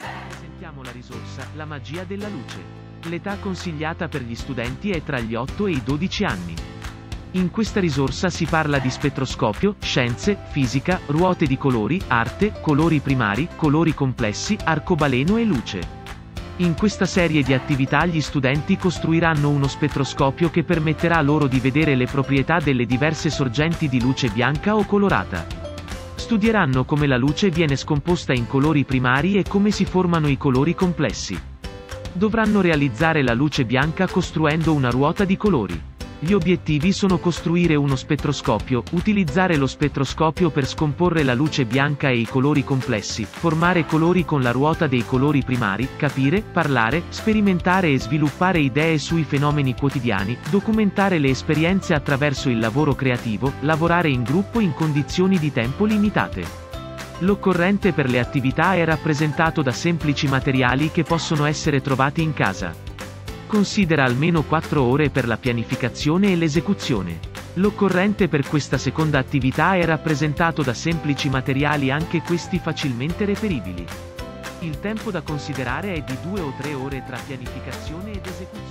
Oggi presentiamo la risorsa, la magia della luce. L'età consigliata per gli studenti è tra gli 8 e i 12 anni. In questa risorsa si parla di spettroscopio, scienze, fisica, ruote di colori, arte, colori primari, colori complessi, arcobaleno e luce. In questa serie di attività gli studenti costruiranno uno spettroscopio che permetterà loro di vedere le proprietà delle diverse sorgenti di luce bianca o colorata. Studieranno come la luce viene scomposta in colori primari e come si formano i colori complessi. Dovranno realizzare la luce bianca costruendo una ruota di colori. Gli obiettivi sono costruire uno spettroscopio, utilizzare lo spettroscopio per scomporre la luce bianca e i colori complessi, formare colori con la ruota dei colori primari, capire, parlare, sperimentare e sviluppare idee sui fenomeni quotidiani, documentare le esperienze attraverso il lavoro creativo, lavorare in gruppo in condizioni di tempo limitate. L'occorrente per le attività è rappresentato da semplici materiali che possono essere trovati in casa. Considera almeno 4 ore per la pianificazione e l'esecuzione. L'occorrente per questa seconda attività è rappresentato da semplici materiali anche questi facilmente reperibili. Il tempo da considerare è di 2 o 3 ore tra pianificazione ed esecuzione.